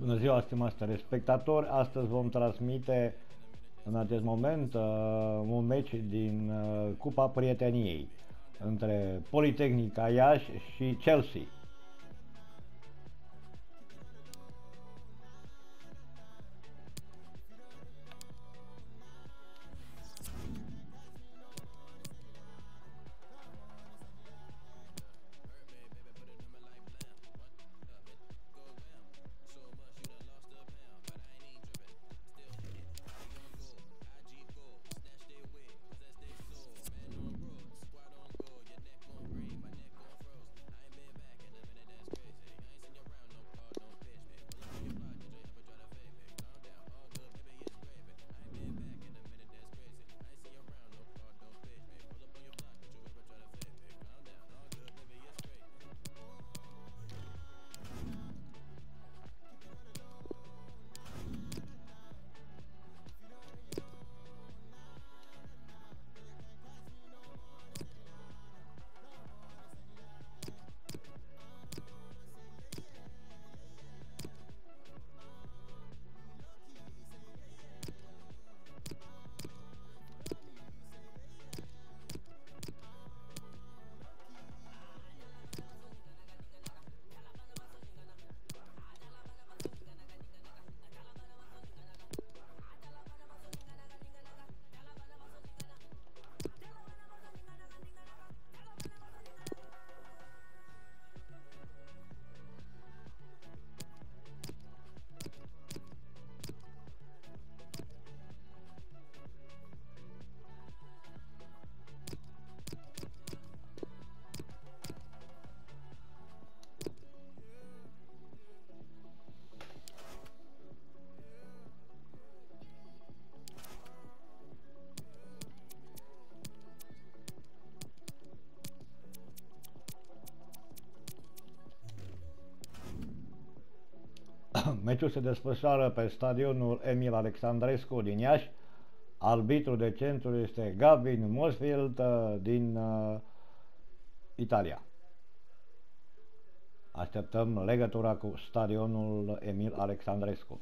Bună ziua, stimați spectatori! Astăzi vom transmite în acest moment uh, un meci din uh, Cupa Prieteniei între Politehnica Iași și Chelsea. Meciul se desfășoară pe stadionul Emil Alexandrescu din Iași. Arbitru de centru este Gavin Mosfield uh, din uh, Italia. Așteptăm legătura cu stadionul Emil Alexandrescu.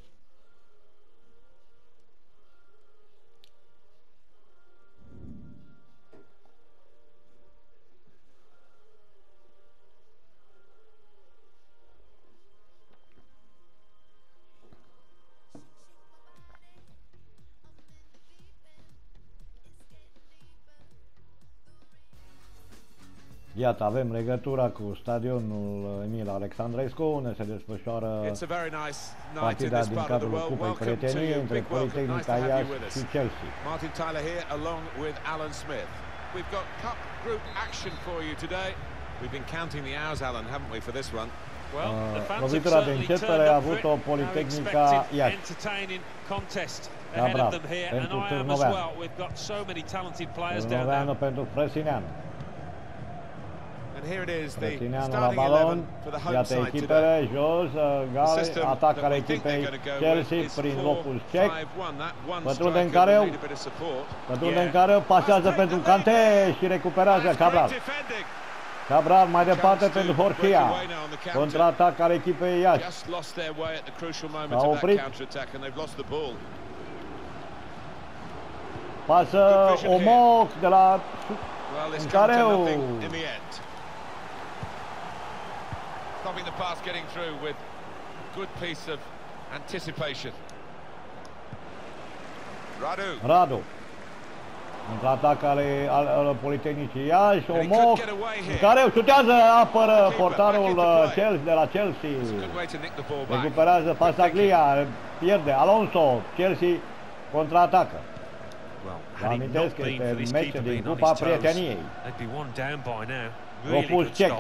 Iată, avem legătura cu stadionul Emil Alexandrescu, unde se desfășoară partida din cadrul Cupei Prieteniei între Politehnica Iași și Chelsea. Martin Tyler here along with Alan Smith. We've got cup group action for you today. We've been counting the hours, Alan, haven't we, for this one? Well, uh, lovitura de începere a avut-o Politehnica Iași. Da, bravo, pentru Târnoveanu. Târnoveanu pentru Fresineanu. Rățineanu la balon, iată echipele jos, uh, Gale, atac al echipei Chelsea prin locul cec, pătrunde în careu, pătrunde în careu, pasează pentru Cante și recuperează Cabral. Cabral mai departe pentru Horchia, contraatac al echipei Iași. S-a oprit. Pasă Omoc de la Careu. Stopping the pass getting through with good piece of anticipation. Radu. Radu. Contraatac ale al, al Politehnicii Iași, Omoc, care șutează, apără portarul uh, Chelsea, de la Chelsea. Recuperează Pasaglia, pierde Alonso, Chelsea contraatacă. Vă amintesc că este meci din Cupa Prieteniei. Opus cec.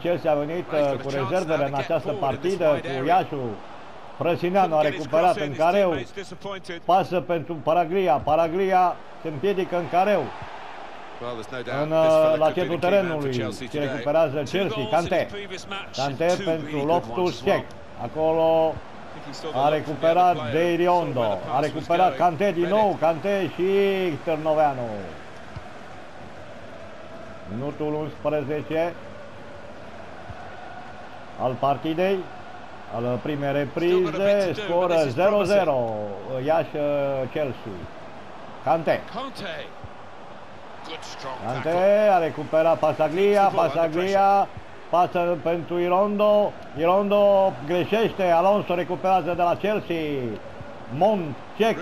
Chelsea a venit uh, cu rezervele în această partidă, cu Iașu. Frăsineanu a recuperat în careu, pasă pentru Paraglia, Paraglia se împiedică în careu. În, uh, la centrul terenului și recuperează Chelsea, Cante. Cante pentru Loftus Check. Acolo a recuperat Deiriondo, a recuperat Cante din nou, Cante și Târnoveanu. Minutul 11. Al partidei, al primei reprize, scoră 0-0, Iași Chelsea. Cante. Cante a recuperat Pasaglia, Pasaglia pasă pentru Irondo, Irondo greșește, Alonso recuperează de la Chelsea, Mon, Cech,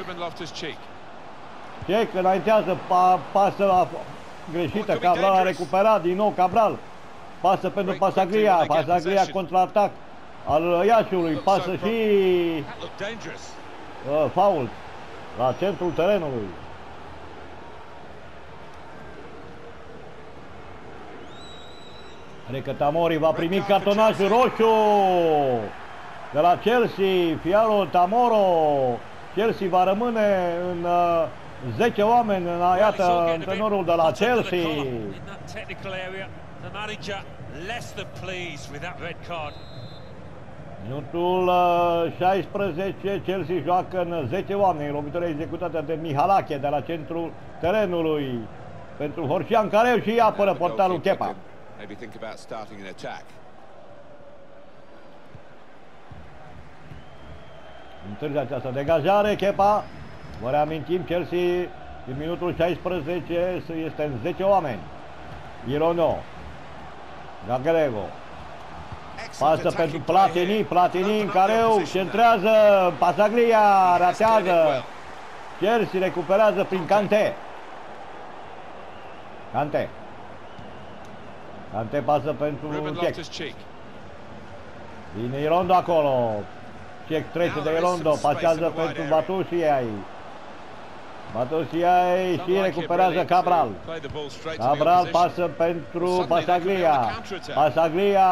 Cech înaintează, pa, pasă greșită, Cabral a recuperat din nou, Cabral, pasă pentru Pasaglia, Pasaglia contraatac al Iașiului, pasă și uh, fault la centrul terenului. Cred că Tamori va primi cartonajul roșu de la Chelsea, Fialo Tamoro. Chelsea va rămâne în uh, 10 oameni, în, iată, antrenorul de la Chelsea. Minutul 16, uh, Chelsea joacă în 10 oameni, lovitură executată de Mihalache de la centrul terenului pentru Horșian Careu și apără portarul Chepa. Maybe think about starting an attack. Întârzi această degajare, Kepa. Vă reamintim, Chelsea din minutul 16 este în 10 oameni. Irono. Gagrego. Pasă pentru Platini, Platini în careu, centrează, Pasaglia, ratează. Chelsea recuperează prin Cante. Cante. Cante pasă pentru Cech. Vine Irondo acolo. Cech trece de Irondo, pasează pentru Batusiai. Batusiai și recuperează Cabral. Cabral pasă pentru Pasaglia. Pasaglia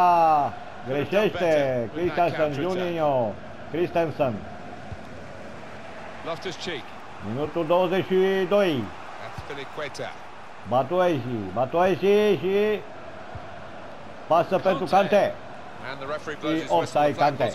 greșește. Christensen, Juninho. Christensen. Minutul 22. Batuesi. Batuesi și Pasă pentru Cante. Și offside Cante.